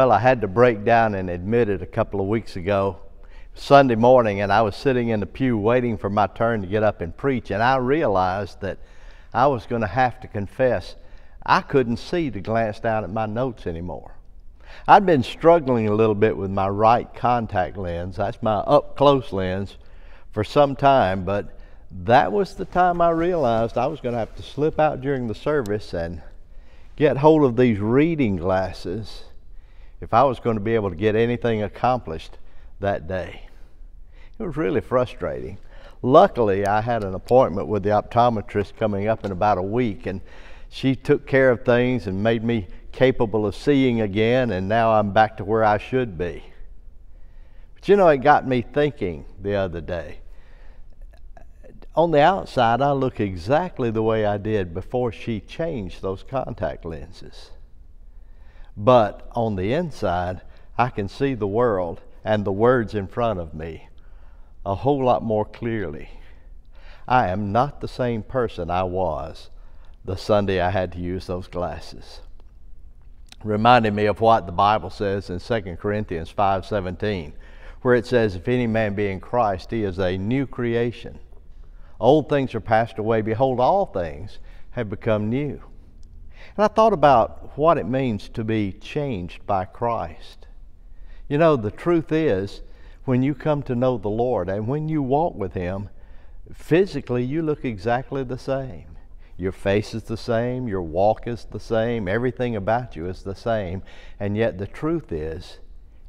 Well, I had to break down and admit it a couple of weeks ago, Sunday morning, and I was sitting in the pew waiting for my turn to get up and preach, and I realized that I was going to have to confess. I couldn't see to glance down at my notes anymore. I'd been struggling a little bit with my right contact lens, that's my up close lens, for some time, but that was the time I realized I was going to have to slip out during the service and get hold of these reading glasses if I was going to be able to get anything accomplished that day. It was really frustrating. Luckily, I had an appointment with the optometrist coming up in about a week, and she took care of things and made me capable of seeing again, and now I'm back to where I should be. But you know, it got me thinking the other day. On the outside, I look exactly the way I did before she changed those contact lenses. But on the inside, I can see the world and the words in front of me a whole lot more clearly. I am not the same person I was the Sunday I had to use those glasses. Reminded me of what the Bible says in 2 Corinthians 5:17, where it says, "If any man be in Christ, he is a new creation. Old things are passed away; behold, all things have become new." And I thought about what it means to be changed by Christ. You know, the truth is, when you come to know the Lord and when you walk with Him, physically you look exactly the same. Your face is the same, your walk is the same, everything about you is the same, and yet the truth is,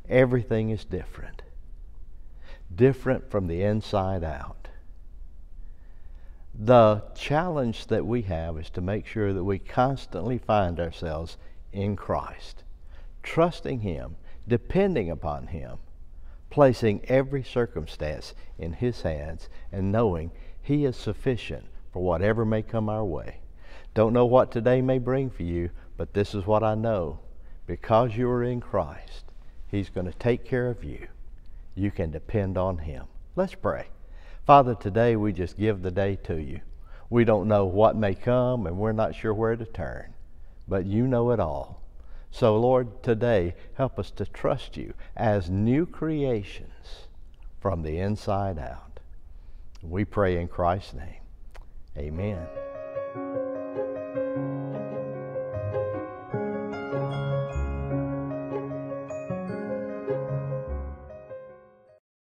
everything is different. Different from the inside out. The challenge that we have is to make sure that we constantly find ourselves in Christ, trusting Him, depending upon Him, placing every circumstance in His hands, and knowing He is sufficient for whatever may come our way. Don't know what today may bring for you, but this is what I know. Because you are in Christ, He's going to take care of you. You can depend on Him. Let's pray. Father, today we just give the day to you. We don't know what may come and we're not sure where to turn, but you know it all. So, Lord, today help us to trust you as new creations from the inside out. We pray in Christ's name. Amen.